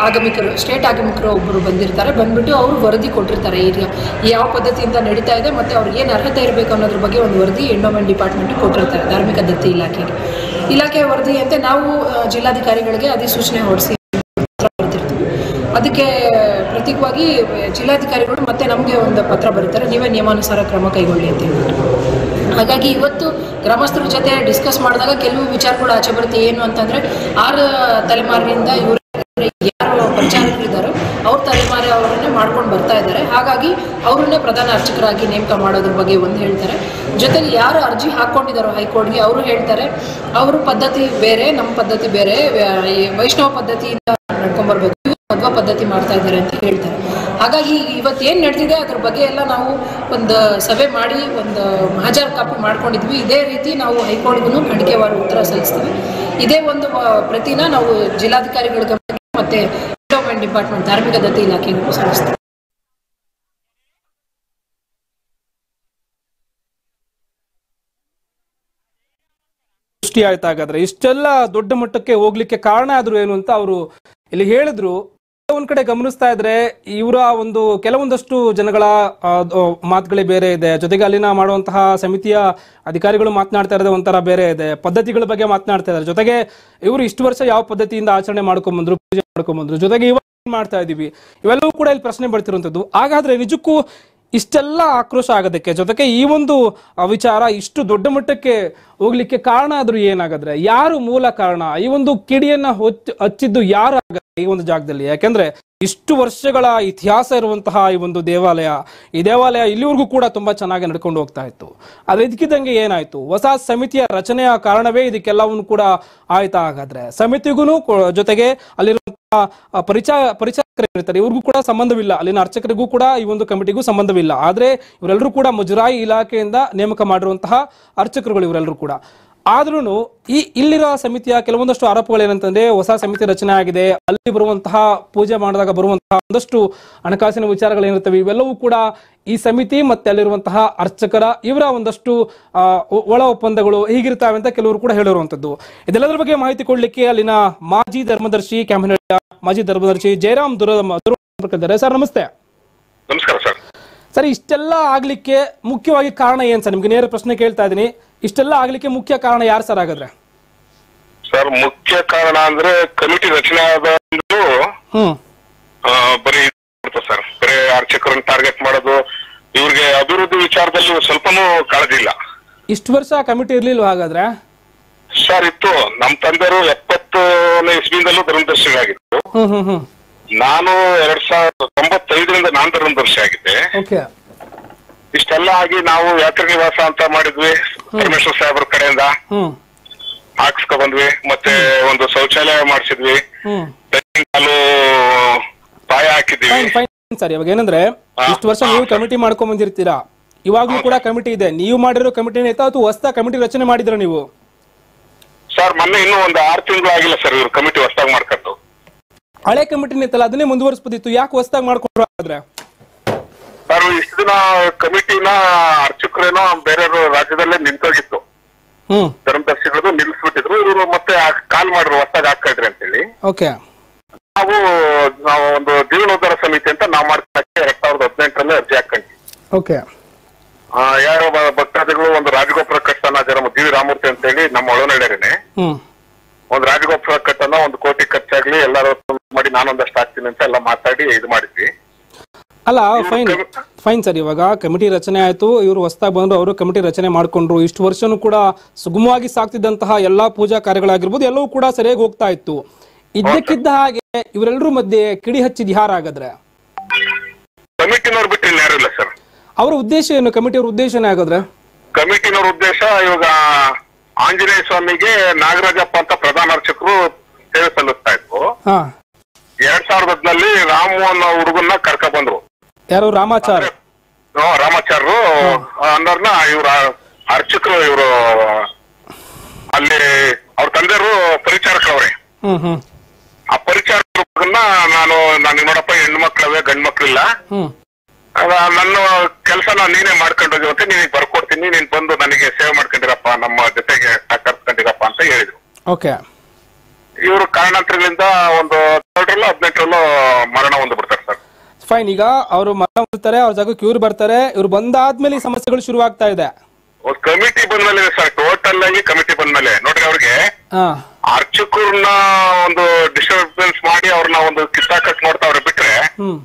ಆಗಮಿಕರು ಸ್ಟೇಟ್ ಆಗಮಿಕರು ಒಬ್ಬರು ಬಂದಿರ್ತಾರೆ. ಬಂದ್ಬಿಟ್ಟು ಅವರು ವರದಿ ಕೊಟ್ಟಿರ್ತಾರೆ ಏರಿಯಾ ಯಾವ ಪದ್ಧತಿಯಿಂದ ನಡೀತಾ ಇದೆ ಮತ್ತು ಅವ್ರಿಗೆ ಏನು ಅರ್ಹತೆ ಇರಬೇಕು ಅನ್ನೋದ್ರ ಬಗ್ಗೆ ಒಂದು ವರದಿ ಎಂಡೋಮೆಂಟ್ ಡಿಪಾರ್ಟ್ಮೆಂಟ್ ಕೊಟ್ಟಿರ್ತಾರೆ, ಧಾರ್ಮಿಕ ದತ್ತಿ ಇಲಾಖೆಗೆ. ಇಲಾಖೆ ವರದಿಯಂತೆ ನಾವು ಜಿಲ್ಲಾಧಿಕಾರಿಗಳಿಗೆ ಅಧಿಸೂಚನೆ ಹೊರಡಿಸಿ ಬರ್ತಿರ್ತೀವಿ ಅದಕ್ಕೆ ಪ್ರತೀಕವಾಗಿ ಜಿಲ್ಲಾಧಿಕಾರಿಗಳು ಮತ್ತೆ ನಮಗೆ ಒಂದು ಪತ್ರ ಬರೀತಾರೆ. ನೀವೇ ನಿಯಮಾನುಸಾರ ಕ್ರಮ ಕೈಗೊಳ್ಳಿ ಅಂತ ಹೇಳ್ಬಿಟ್ಟು. ಹಾಗಾಗಿ ಇವತ್ತು ಗ್ರಾಮಸ್ಥರ ಜೊತೆ ಡಿಸ್ಕಸ್ ಮಾಡಿದಾಗ ಕೆಲವು ವಿಚಾರಗಳು ಆಚೆ ಬರುತ್ತೆ. ಏನು ಅಂತಂದ್ರೆ, ಆರು ತಲೆಮಾರಿನಿಂದ ಇವರು ಯಾರು ಪರಿಚಾರಕರಿದ್ದಾರೋ ಅವ್ರ ತಲೆಮಾರಿ ಅವರನ್ನೇ ಮಾಡ್ಕೊಂಡು ಬರ್ತಾ ಇದ್ದಾರೆ. ಹಾಗಾಗಿ ಅವರನ್ನೇ ಪ್ರಧಾನ ಅರ್ಚಕರಾಗಿ ನೇಮಕ ಮಾಡೋದ್ರ ಬಗ್ಗೆ ಒಂದು ಹೇಳ್ತಾರೆ. ಜೊತೆಗೆ ಯಾರು ಅರ್ಜಿ ಹಾಕ್ಕೊಂಡಿದ್ದಾರೋ ಹೈಕೋರ್ಟ್ಗೆ, ಅವರು ಹೇಳ್ತಾರೆ, ಅವರು ಪದ್ಧತಿ ಬೇರೆ ನಮ್ಮ ಪದ್ಧತಿ ಬೇರೆ ವೈಷ್ಣವ ಪದ್ಧತಿಯಿಂದ ನಡ್ಕೊಂಡ್ಬರ್ಬೇಕು ಮಧ್ವ ಪದ್ಧತಿ ಮಾಡ್ತಾ ಇದ್ದಾರೆ ಅಂತ ಹೇಳ್ತಾರೆ. ಹಾಗಾಗಿ ಇವತ್ತೇನು ನಡೆದಿದೆ ಅದ್ರ ಬಗ್ಗೆ ಎಲ್ಲ ನಾವು ಒಂದು ಸಭೆ ಮಾಡಿ ಒಂದು ಮಹಾಜಾರ್ ಕಾಪಿ ಮಾಡ್ಕೊಂಡಿದ್ವಿ. ಇದೇ ರೀತಿ ನಾವು ಹೈಕೋರ್ಟ್ಗೂ ಖಂಡಿಕೆವಾರ ಉತ್ತರ ಸಲ್ಲಿಸ್ತೀವಿ. ಇದೇ ಒಂದು ಪ್ರತಿನ ನಾವು ಜಿಲ್ಲಾಧಿಕಾರಿಗಳ ಗಮನಕ್ಕೆ ಮತ್ತೆ ಡೆವಲಪ್ಮೆಂಟ್ ಡಿಪಾರ್ಟ್ಮೆಂಟ್ ಧಾರ್ಮಿಕ ದತ್ತಿ ಇಲಾಖೆಗೂ ಸಲ್ಲಿಸ್ತೀವಿ. ಸೃಷ್ಟಿ ಆಯ್ತಾ ಹಾಗಾದ್ರೆ. ಇಷ್ಟೆಲ್ಲ ದೊಡ್ಡ ಮಟ್ಟಕ್ಕೆ ಹೋಗ್ಲಿಕ್ಕೆ ಕಾರಣ ಆದ್ರೂ ಏನು ಅಂತ ಅವರು ಇಲ್ಲಿ ಹೇಳಿದ್ರು. ಒಂದ್ ಕಡೆ ಗಮನಿಸ್ತಾ ಇದ್ರೆ ಇವರ ಒಂದು ಕೆಲವೊಂದಷ್ಟು ಜನಗಳ ಮಾತುಗಳೇ ಬೇರೆ ಇದೆ. ಜೊತೆಗೆ ಅಲ್ಲಿನ ಮಾಡುವಂತಹ ಸಮಿತಿಯ ಅಧಿಕಾರಿಗಳು ಮಾತನಾಡ್ತಾ ಇರೋದೇ ಒಂಥರ ಬೇರೆ ಇದೆ. ಪದ್ಧತಿಗಳ ಬಗ್ಗೆ ಮಾತನಾಡ್ತಾ ಇದ್ದಾರೆ. ಜೊತೆಗೆ ಇವರು ಇಷ್ಟು ವರ್ಷ ಯಾವ ಪದ್ಧತಿಯಿಂದ ಆಚರಣೆ ಮಾಡ್ಕೊಂಬಂದ್ರು ಪೂಜೆ ಮಾಡ್ಕೊಂಬಂದ್ರು ಜೊತೆಗೆ ಇವಾಗ ಮಾಡ್ತಾ ಇದೀವಿ? ಇವೆಲ್ಲವೂ ಕೂಡ ಇಲ್ಲಿ ಪ್ರಶ್ನೆ ಬರ್ತಿರುವಂತದ್ದು ಹಾಗಾದ್ರೆ ನಿಜಕ್ಕೂ ಇಷ್ಟೆಲ್ಲ ಆಕ್ರೋಶ ಆಗೋದಕ್ಕೆ, ಜೊತೆಗೆ ಈ ಒಂದು ವಿಚಾರ ಇಷ್ಟು ದೊಡ್ಡ ಮಟ್ಟಕ್ಕೆ ಹೋಗ್ಲಿಕ್ಕೆ ಕಾರಣ ಆದ್ರೂ ಏನಾಗದ್ರೆ, ಯಾರು ಮೂಲ ಕಾರಣ? ಈ ಒಂದು ಕಿಡಿಯನ್ನ ಹೊಚ್ಚ ಹಚ್ಚಿದ್ದು ಯಾರು ಈ ಒಂದು ಜಾಗದಲ್ಲಿ? ಯಾಕೆಂದ್ರೆ ಇಷ್ಟು ವರ್ಷಗಳ ಇತಿಹಾಸ ಇರುವಂತಹ ಈ ಒಂದು ದೇವಾಲಯ, ಈ ದೇವಾಲಯ ಇಲ್ಲಿವರೆಗೂ ಕೂಡ ತುಂಬಾ ಚೆನ್ನಾಗಿ ನಡ್ಕೊಂಡು ಹೋಗ್ತಾ ಇತ್ತು. ಅದು ಇದಕ್ಕಿದ್ದಂಗೆ ಏನಾಯ್ತು? ಹೊಸ ಸಮಿತಿಯ ರಚನೆಯ ಕಾರಣವೇ ಇದಕ್ಕೆಲ್ಲವನ್ನು ಕೂಡ ಆಯ್ತಾ ಹಾಗಾದ್ರೆ. ಸಮಿತಿಗೂ ಜೊತೆಗೆ ಅಲ್ಲಿರುವಂತಹ ಪರಿಚಯ ಪರಿಚಯ ಇವ್ರಿಗೂ ಕೂಡ ಸಂಬಂಧವಿಲ್ಲ. ಅಲ್ಲಿನ ಅರ್ಚಕರಿಗೂ ಕೂಡ ಈ ಒಂದು ಕಮಿಟಿಗೂ ಸಂಬಂಧವಿಲ್ಲ. ಆದ್ರೆ ಇವರೆಲ್ಲರೂ ಕೂಡ ಮುಜರಾಯಿ ಇಲಾಖೆಯಿಂದ ನೇಮಕ ಮಾಡಿರುವಂತಹ ಅರ್ಚಕರುಗಳು ಇವರೆಲ್ಲರೂ ಕೂಡ. ಆದ್ರೂ ಈ ಇಲ್ಲಿರೋ ಸಮಿತಿಯ ಕೆಲವೊಂದಷ್ಟು ಆರೋಪಗಳು ಏನಂತಂದ್ರೆ ಹೊಸ ಸಮಿತಿ ರಚನೆ ಆಗಿದೆ. ಅಲ್ಲಿ ಬರುವಂತಹ ಪೂಜೆ ಮಾಡಿದಾಗ ಬರುವಂತಹ ಒಂದಷ್ಟು ಹಣಕಾಸಿನ ವಿಚಾರಗಳು ಏನಿರ್ತವೆ ಇವೆಲ್ಲವೂ ಕೂಡ ಈ ಸಮಿತಿ ಮತ್ತೆ ಅಲ್ಲಿರುವಂತಹ ಅರ್ಚಕರ ಇವರ ಒಂದಷ್ಟು ಒಳ ಒಪ್ಪಂದಗಳು ಹೀಗಿರ್ತಾವೆ ಅಂತ ಕೆಲವರು ಕೂಡ ಹೇಳಿರುವಂತದ್ದು ಇದೆಲ್ಲದರ ಬಗ್ಗೆ ಮಾಹಿತಿ ಕೊಡ್ಲಿಕ್ಕೆ ಅಲ್ಲಿನ ಮಾಜಿ ಧರ್ಮದರ್ಶಿ ಕ್ಯಾಬಿನೆಟ್ ಮಾಜಿ ಧರ್ಮದರ್ಶಿ ಜಯರಾಮ್ ದುರ ಸರ್ ನಮಸ್ತೆ. ನಮಸ್ಕಾರ ಸರ್. ಸರ್ ಇಷ್ಟೆಲ್ಲ ಆಗ್ಲಿಕ್ಕೆ ಮುಖ್ಯವಾಗಿ ಕಾರಣ ಏನ್ ಸರ್? ನಿಮ್ಗೆ ನೇರ ಪ್ರಶ್ನೆ ಕೇಳ್ತಾ ಇದೀನಿ ಇಷ್ಟೆಲ್ಲ ಆಗ್ಲಿಕ್ಕೆ ಮುಖ್ಯ ಕಾರಣ ಯಾರು ಸರ್ ಹಾಗಾದ್ರೆ? ಸರ್ ಮುಖ್ಯ ಕಾರಣ ಅಂದ್ರೆ ಕಮಿಟಿ ರಚನೆ ಹ್ಮ್. ಬರೀ ಸರ್. ಬರೀ ಅರ್ಚಕರನ್ನ ಟಾರ್ಗೆಟ್ ಮಾಡೋದು ಇವ್ರಿಗೆ ಅಭಿವೃದ್ಧಿ ವಿಚಾರದಲ್ಲಿ ಸ್ವಲ್ಪನೂ ಕಳೆದಿಲ್ಲ ಇಷ್ಟು ವರ್ಷ ಕಮಿಟಿ ಇರ್ಲಿಲ್ವಾ ಹಾಗಾದ್ರೆ? ಸರ್ ಇತ್ತು. ನಮ್ ತಂದೆಯವರು ಎಪ್ಪತ್ತನೇ ಇಸ್ವಿಯಿಂದಲೂ ಧರ್ಮದರ್ಶಿಗಳಾಗಿತ್ತು ನಾನು ಎರಡ್ ಸಾವಿರದ ತೊಂಬತ್ತೈದರಿಂದ ನಾನ್ ಧರ್ಮದರ್ಶಿ ಆಗಿದ್ದೆ. ಇಷ್ಟೆಲ್ಲ ಆಗಿ ನಾವು ಯಾತ್ರಿ ನಿವಾಸ ಅಂತ ಮಾಡಿದ್ವಿ ಪರಮೇಶ್ವರ ಸಾಹೇಬ್ರ ಕಡೆಯಿಂದ. ಹಾಕ್ಸ್ಕೊ ಬಂದ್ವಿ ಮತ್ತೆ ಒಂದು ಶೌಚಾಲಯ ಮಾಡಿಸಿದ್ವಿ. ಪಾಯ ಹಾಕಿದ್ವಿ ಸರ್ ಇವಾಗ ಏನಂದ್ರೆ ಇಷ್ಟು ವರ್ಷ ನೀವು ಕಮಿಟಿ ಮಾಡ್ಕೊಂಡ್ ಬಂದಿರ್ತೀರಾ? ಇವಾಗ್ಲೂ ಕೂಡ ಕಮಿಟಿ ಇದೆ. ನೀವು ಮಾಡಿರೋ ಕಮಿಟಿ ಐತಾ ಅಥವಾ ಹೊಸ ಕಮಿಟಿ ರಚನೆ ಮಾಡಿದ್ರ ನೀವು? ಸರ್ ಮೊನ್ನೆ ಇನ್ನೂ ಒಂದು ಆರು ತಿಂಗಳು ಆಗಿಲ್ಲ ಸರ್ ಇವ್ರು ಕಮಿಟಿ ಹೊಸದಾಗಿ ಮಾಡ್ಕೊಂಡು ಹಳೆ ಕಮಿಟಿ ಇತ್ತಲ್ಲ ಅದನ್ನೇ ಮುಂದುವರಿಸಬಹುದಿತ್ತು ಯಾಕೆ ಹೊಸದಾಗಿ ಮಾಡ್ಕೊಂಡ್ರು ಹಾಗಾದ್ರೆ? ಸರ್ ಇಷ್ಟು ದಿನ ಕಮಿಟಿನ ಅರ್ಚಕರೇನೋ ಬೇರೆ ರಾಜ್ಯದಲ್ಲೇ ನಿಂತೋಗಿತ್ತು. ಹ್ಮ್. ಧರ್ಮದರ್ಶಿಗಳದು ನಿಲ್ಲಿಸ್ಬಿಟ್ಟಿದ್ರು. ಇವರು ಮತ್ತೆ ಕಾಲ್ ಮಾಡ್ರು ಹೊಸದಾಗಿ ಹಾಕೊಳ್ರಿ ಅಂತೇಳಿ. ಓಕೆ. ನಾವು ನಾವು ಒಂದು ಜೀವನೋದ್ಧಾರ ಸಮಿತಿ ಅಂತ ನಾವು ಮಾಡ್ಕೊಳಕ್ಕೆ ಎರಡ್ ಸಾವಿರದ ಹದಿನೆಂಟರಲ್ಲಿ ಅರ್ಜಿ ಹಾಕೊಂಡ್ವಿ ಓಕೆ. ಆ, ಯಾರೋ ಭಕ್ತಾದಿಗಳು ಒಂದು ರಾಜಗೋಪುರ ಕಟ್ಟನ ಜನ ಜಿ ರಾಮೂರ್ತಿ ಅಂತ ಹೇಳಿ ನಮ್ಮ ಒಳನಡೆರೇನೆ. ಒಂದು ರಾಜಗೋಪುರ ಕಟ್ಟನ ಒಂದು ಕೋಟಿ ಖರ್ಚಾಗ್ಲಿ ಎಲ್ಲರೂ ಮಾಡಿ ನಾನೊಂದಷ್ಟು ಹಾಕ್ತೀನಿ ಅಂತ ಎಲ್ಲ ಮಾತಾಡಿ ಇದು ಮಾಡಿದ್ವಿ. ಅಲ್ಲ ಫೈನ್ ಫೈನ್ ಸರ್ ಇವಾಗ ಕಮಿಟಿ ರಚನೆ ಆಯ್ತು ಇವರು ಹೊಸದಾಗಿ ಬಂದ್ರು ಅವರು ಕಮಿಟಿ ರಚನೆ ಮಾಡ್ಕೊಂಡ್ರು. ಇಷ್ಟು ವರ್ಷನೂ ಕೂಡ ಸುಗಮವಾಗಿ ಸಾಕ್ತಿದ್ದಂತಹ ಎಲ್ಲಾ ಪೂಜಾ ಕಾರ್ಯಗಳಾಗಿರ್ಬೋದು ಎಲ್ಲವೂ ಕೂಡ ಸರಿಯಾಗಿ ಹೋಗ್ತಾ ಇತ್ತು. ಇದ್ದಕ್ಕಿದ್ದ ಹಾಗೆ ಇವರೆಲ್ಲರೂ ಮಧ್ಯೆ ಕಿಡಿ ಹಚ್ಚಿದ ಯಾರಾಗದ್ರೆ ಸರ್. ಅವರ ಉದ್ದೇಶ ಏನು? ಕಮಿಟಿಯವ್ರ ಉದ್ದೇಶ ಏನೇ ಹಾಗಾದ್ರೆ? ಕಮಿಟಿನವ್ರ ಉದ್ದೇಶ ಇವಾಗ ಆಂಜನೇಯ ಸ್ವಾಮಿಗೆ ನಾಗರಾಜಪ್ಪ ಅಂತ ಪ್ರಧಾನ ಅರ್ಚಕರು ಸೇವೆ ಸಲ್ಲಿಸ್ತಾ ಇದ್ರು. ಹಾ. ಎರಡ್ ಸಾವಿರದ ಹದ್ನಲ್ಲಿ ರಾಮ್ ಅನ್ನೋ ಹುಡುಗನ್ನ ಕರ್ಕ ಬಂದ್ರು. ಯಾರು ರಾಮಾಚಾರ್? ರಾಮಾಚಾರ್ರು ರಾಮಾಚಾರ್ಯರು ಅನ್ನೋರ್ನ ಇವ್ರ ಅರ್ಚಕರು ಇವರು ಅಲ್ಲಿ ಅವ್ರ ತಂದೆಯವರು ಹ್ಮ್ ಆ ಪರಿಚಾರ ನಾನು ನಾನು ನೋಡಪ್ಪ ಹೆಣ್ಣು ಮಕ್ಕಳವೆ ಗಂಡು ಮಕ್ಳಿಲ್ಲ. ನನ್ನ ಕೆಲಸನ ನೀನೇ ಮಾಡ್ಕೊಂಡು ಹೋಗಿ ಅಂತ ನಿನಗೆ ಬರ್ಕೊಡ್ತೀನಿ ನೀನ್ ಬಂದು ನನಗೆ ಸೇವೆ ಮಾಡ್ಕೊಂಡಿರಪ್ಪ ನಮ್ಮ ಜೊತೆಗೆ ಕರ್ಕೊಂಡಿರಪ್ಪ ಅಂತ ಹೇಳಿದ್ರು. ಓಕೆ. ಇವರು ಕಾರಣಾಂತರಗಳಿಂದ ಒಂದು ಹದಿನೆಂಟರಲ್ಲೂ ಹದಿನೆಂಟರಲ್ಲೂ ಮರಣ ಹೊಂದ್ಬಿಡ್ತಾರೆ ಸರ್. ಫೈನ್ ಈಗ ಅವರು ಮರ ಹೋಗ್ತಾರೆ ಅವ್ರ ಜಾಗಕ್ಕೆ ಇವ್ರು ಬರ್ತಾರೆ. ಇವ್ರು ಬಂದಾದ್ಮೇಲೆ ಈ ಸಮಸ್ಯೆಗಳು ಶುರುವಾಗ್ತಾ ಇದೆ. ಕಮಿಟಿ ಬಂದ್ಮೇಲೆ ಸರ್. ಟೋಟಲ್ ಆಗಿ ಕಮಿಟಿ ಬಂದ್ಮೇಲೆ. ನೋಡ್ರಿ ಅವ್ರಿಗೆ. ಹಾ. ಅರ್ಚಕರನ್ನ ಒಂದು ಡಿಸ್ಟರ್ಬೆನ್ಸ್ ಮಾಡಿ ಅವ್ರನ್ನ ಒಂದು ಕಿತ್ತಾಕಟ್ ನೋಡ್ತಾವ್ರೆ ಬಿಟ್ರೆ ಹ್ಮ್.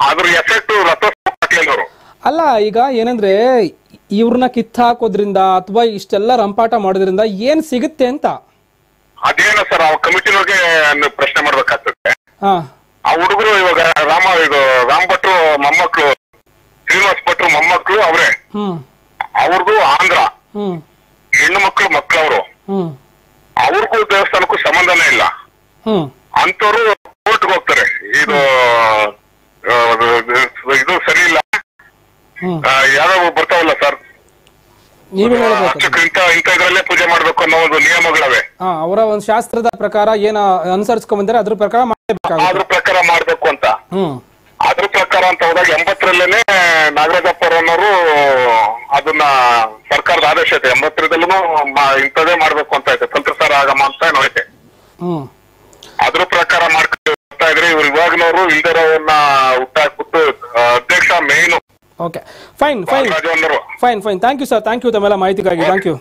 ಅದ್ರ ಎಫೆಕ್ಟ್ ರಥೋತ್ಸವ ಅವರು. ಅಲ್ಲ ಈಗ ಏನಂದ್ರೆ ಇವ್ರನ್ನ ಕಿತ್ತ ಹಾಕೋದ್ರಿಂದ ಅಥವಾ ಇಷ್ಟೆಲ್ಲ ರಂಪಾಟ ಮಾಡೋದ್ರಿಂದ ಏನ್ ಸಿಗುತ್ತೆ ಅಂತ? ಅದೇನ ಸರ್ ಆ ಕಮಿಟಿನವ್ರಿಗೆ ಪ್ರಶ್ನೆ ಮಾಡ್ಬೇಕಾಗ್ತದೆ. ಹಾ. ಆ ಹುಡುಗರು ಇವಾಗ ರಾಮ ಇದು ರಾಮ್ ಭಟ್ರು ಮೊಮ್ಮಕ್ಳು ಶ್ರೀನಿವಾಸ್ ಭಟ್ರು ಮೊಮ್ಮಕ್ಳು ಅವರೇ. ಹ್ಮ್. ಅವ್ರದ್ದು ಆಂಧ್ರ. ಹ್ಮ್. ಹೆಣ್ಣು ಮಕ್ಕಳು ಮಕ್ಕಳವರು. ಹ್ಮ್. ಅವ್ರಿಗೂ ದೇವಸ್ಥಾನಕ್ಕೂ ಸಂಬಂಧನೇ ಇಲ್ಲ. ಹ್ಮ್. ಅಂತವ್ರು ಕೋರ್ಟ್ಗೆ ಹೋಗ್ತಾರೆ. ಇದು ಆ, ಇದು ಸರಿ ಇಲ್ಲ. ಹ್ಮ್. ಆ, ಬರ್ತಾವಲ್ಲ ಸರ್? ನೀವೇ ಹೇಳಬೇಕು ಪೂಜೆ ಮಾಡಬೇಕು ಅನ್ನೋ ಒಂದು ನಿಯಮಗಳವೆ ಅವರ ಒಂದು ಶಾಸ್ತ್ರದ ಪ್ರಕಾರ ಏನ ಅನುಸರಿಸ್ಕೊಂಡ್ ಬಂದ್ರೆ ಅದ್ರ ಪ್ರಕಾರ ಮಾಡಬೇಕು ಅದ್ರ ಪ್ರಕಾರ ಮಾಡ್ಬೇಕು ಅಂತ. ಹ್ಮ್. ಅದ್ರ ಪ್ರಕಾರ ಅಂತ ಹೋದಾಗ ಎಂಬತ್ತರಲ್ಲೇನೆ ನಾಗರಾಜಪ್ಪರನ್ನವರು ಅದನ್ನ ಸರ್ಕಾರದ ಆದೇಶ ಐತೆ. ಎಂಬತ್ತರದಲ್ಲೂ ಇಂಥದೇ ಮಾಡ್ಬೇಕು ಅಂತ ಐತೆ. ತಂತ್ರಸಾರ ಆಗಮ ಅಂತ ಏನೋ ಐತೆ. ಹ್ಮ್. ಅದ್ರ ಪ್ರಕಾರ ಮಾಡ್ಕೊಂಡು ಬರ್ತಾ ಇದ್ರೆ ಇವ್ರು ಇವಾಗ್ನವ್ರು ಇಲ್ದಿರೋನ್ನ ಹುಟ್ಟಾಕ್ಬಿಟ್ಟು ಅಧ್ಯಕ್ಷ ಮೇಯ್ನು okay fine fine fine fine thank you sir thank you ತಮ್ಮೆಲ್ಲ ಮಾಹಿತಿಗಾಗಿ. ಥ್ಯಾಂಕ್ ಯು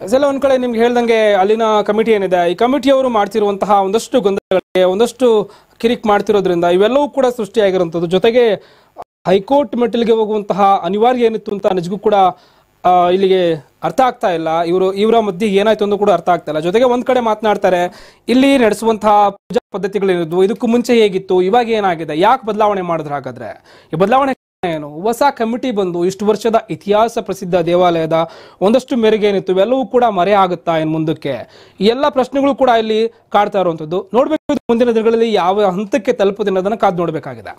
ಇದೆಲ್ಲ ಒಂದ್ ಕಡೆ ನಿಮ್ಗೆ ಹೇಳ್ದಂಗೆ ಅಲ್ಲಿನ ಕಮಿಟಿ ಏನಿದೆ ಈ ಕಮಿಟಿಯವರು ಮಾಡ್ತಿರುವಂತಹ ಒಂದಷ್ಟು ಗೊಂದಲಗಳಿಗೆ ಒಂದಷ್ಟು ಕಿರಿಕ್ ಮಾಡ್ತಿರೋದ್ರಿಂದ ಇವೆಲ್ಲವೂ ಕೂಡ ಸೃಷ್ಟಿಯಾಗಿರುವಂಥದ್ದು. ಜೊತೆಗೆ ಹೈಕೋರ್ಟ್ ಮೆಟ್ಟಿಲಿಗೆ ಹೋಗುವಂತಹ ಅನಿವಾರ್ಯ ಏನಿತ್ತು ಅಂತ ನಿಜಕ್ಕೂ ಕೂಡ ಇಲ್ಲಿಗೆ ಅರ್ಥ ಆಗ್ತಾ ಇಲ್ಲ. ಇವರು, ಇವರ ಮಧ್ಯೆ ಏನಾಯ್ತು ಅಂತ ಕೂಡ ಅರ್ಥ ಆಗ್ತಾ ಇಲ್ಲ. ಜೊತೆಗೆ ಒಂದ್ ಕಡೆ ಮಾತನಾಡ್ತಾರೆ, ಇಲ್ಲಿ ನಡೆಸುವಂತಹ ಪೂಜಾ ಪದ್ಧತಿಗಳೇನಿದ್ವು ಇದಕ್ಕೂ ಮುಂಚೆ ಹೇಗಿತ್ತು? ಇವಾಗ ಏನಾಗಿದೆ? ಯಾಕೆ ಬದಲಾವಣೆ ಮಾಡಿದ್ರು ಹಾಗಾದ್ರೆ? ಈ ಬದಲಾವಣೆ ಏನು? ಹೊಸ ಕಮಿಟಿ ಬಂದು ಇಷ್ಟು ವರ್ಷದ ಇತಿಹಾಸ ಪ್ರಸಿದ್ಧ ದೇವಾಲಯದ ಒಂದಷ್ಟು ಮೇರೆಗೆ ಏನಿತ್ತು? ಇವೆಲ್ಲವೂ ಕೂಡ ಮರೆ ಆಗುತ್ತಾ ಇನ್ ಮುಂದಕ್ಕೆ? ಎಲ್ಲ ಪ್ರಶ್ನೆಗಳು ಕೂಡ ಇಲ್ಲಿ ಕಾಡ್ತಾ ಇರುವಂಥದ್ದು. ನೋಡ್ಬೇಕು ಮುಂದಿನ ದಿನಗಳಲ್ಲಿ ಯಾವ ಹಂತಕ್ಕೆ ತಲುಪುತ್ತೆ ಅನ್ನೋದನ್ನ ಕಾದು ನೋಡ್ಬೇಕಾಗಿದೆ